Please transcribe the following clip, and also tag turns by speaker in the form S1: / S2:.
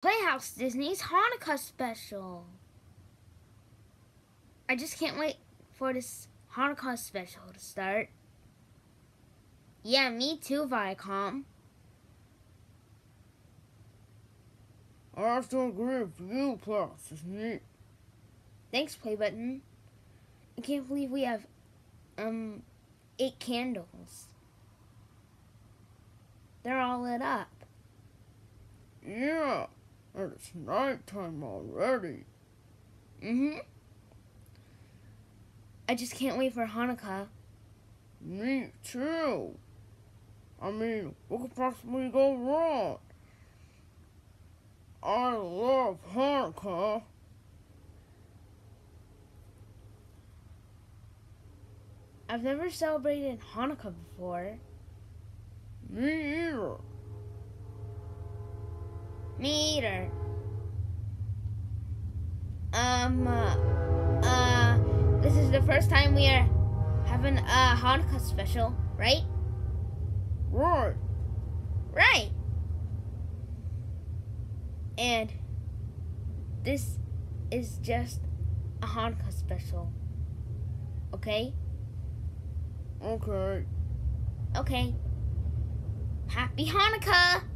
S1: Playhouse Disney's Hanukkah special. I just can't wait for this Hanukkah special to start. Yeah, me too, Viacom.
S2: I have to agree with you, Plus. It's neat.
S1: Thanks, Play Button. I can't believe we have, um, eight candles. They're all lit up.
S2: Yeah, and it's nighttime already.
S1: Mm-hmm. I just can't wait for Hanukkah.
S2: Me too. I mean, what could possibly go wrong? I love Hanukkah.
S1: I've never celebrated Hanukkah before.
S2: Me
S1: Me either. Um, uh, uh, this is the first time we are having a Hanukkah special, right?
S2: Right.
S1: Right. And this is just a Hanukkah special. Okay?
S2: Okay.
S1: Okay. Happy Hanukkah!